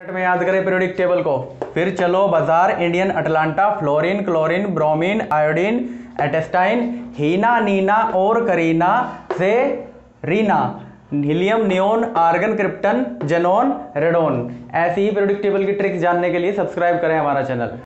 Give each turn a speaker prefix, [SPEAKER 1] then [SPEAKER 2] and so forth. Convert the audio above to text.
[SPEAKER 1] में याद करें पीरियोडिक टेबल को। फिर चलो बाज़ार Indian Atlanta fluorine chlorine bromine iodine astatine Heena Neena और करीना से Reena helium neon argon krypton xenon radon ऐसी ही पीरियोडिक टेबल की ट्रिक्स जानने के लिए सब्सक्राइब करें हमारा चैनल